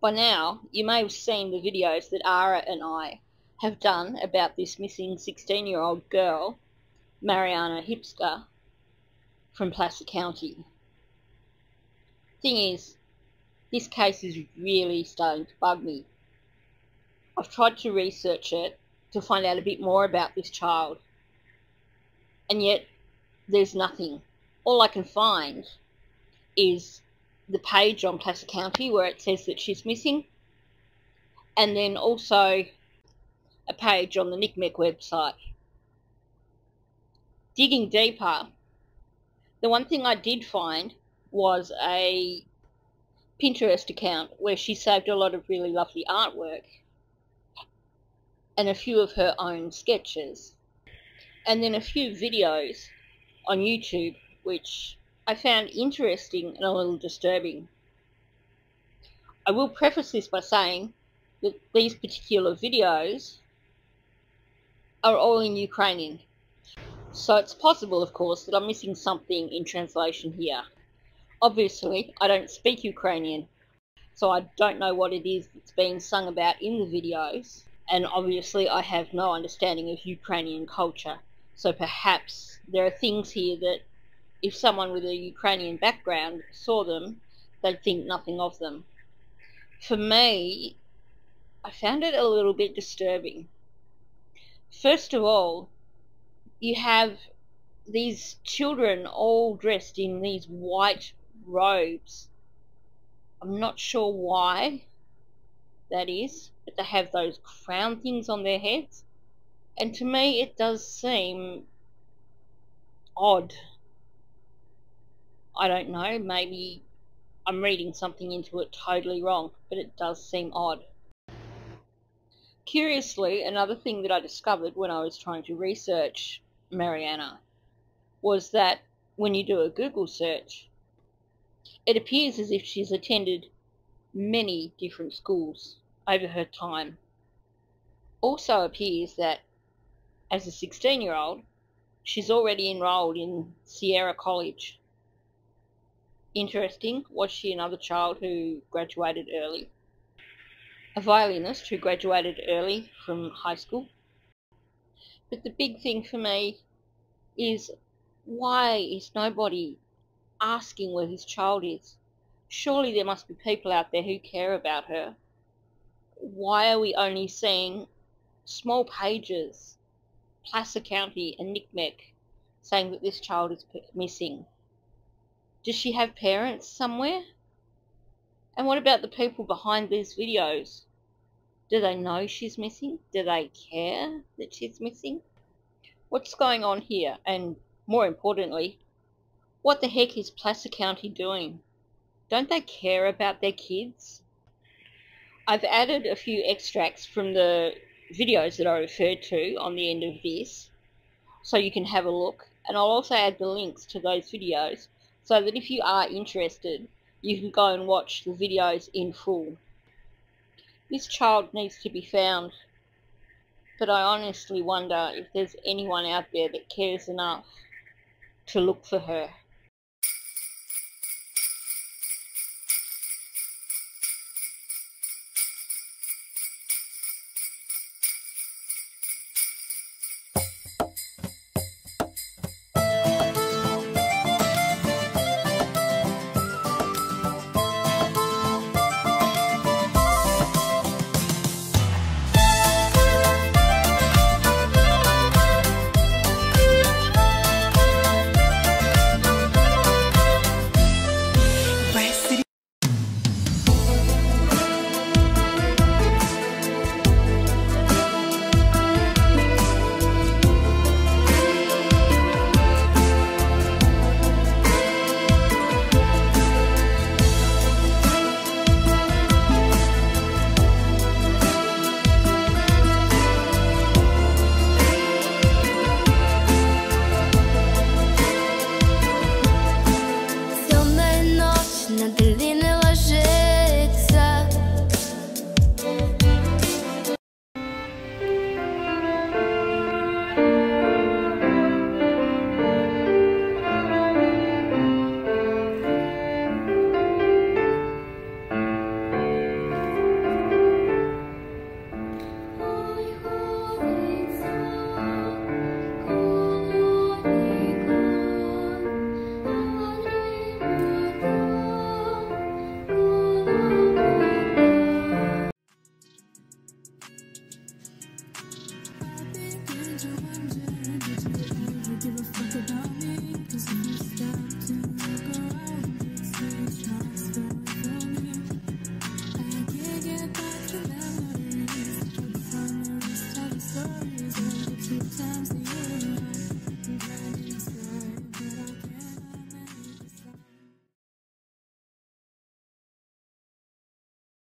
By now, you may have seen the videos that Ara and I have done about this missing 16 year old girl, Maryana Hipska, from Placer County. Thing is, this case is really starting to bug me. I've tried to research it to find out a bit more about this child, and yet there's nothing. All I can find is the page on Placer County where it says that she's missing, and then also a page on the NCMEC website. Digging deeper, the one thing I did find was a Pinterest account where she saved a lot of really lovely artwork and a few of her own sketches, and then a few videos on YouTube which I found interesting and a little disturbing. I will preface this by saying that these particular videos are all in Ukrainian. So it's possible, of course, that I'm missing something in translation here. Obviously, I don't speak Ukrainian, so I don't know what it is that's being sung about in the videos, and obviously I have no understanding of Ukrainian culture. So perhaps there are things here that if someone with a Ukrainian background saw them, they'd think nothing of them. For me, I found it a little bit disturbing. First of all, you have these children all dressed in these white robes. I'm not sure why that is, but they have those crown things on their heads. And to me, it does seem odd I don't know, maybe I'm reading something into it totally wrong, but it does seem odd. Curiously, another thing that I discovered when I was trying to research Maryana was that when you do a Google search, it appears as if she's attended many different schools over her time. Also appears that as a 16 year old, she's already enrolled in Sierra College interesting. Was she another child who graduated early? A violinist who graduated early from high school? But the big thing for me is why is nobody asking where his child is? Surely there must be people out there who care about her. Why are we only seeing small pages, Placer County and NCMEC, saying that this child is missing? Does she have parents somewhere? And what about the people behind these videos? Do they know she's missing? Do they care that she's missing? What's going on here? And more importantly, what the heck is Placer County doing? Don't they care about their kids? I've added a few extracts from the videos that I referred to on the end of this so you can have a look and I'll also add the links to those videos so that if you are interested, you can go and watch the videos in full. This child needs to be found, but I honestly wonder if there's anyone out there that cares enough to look for her.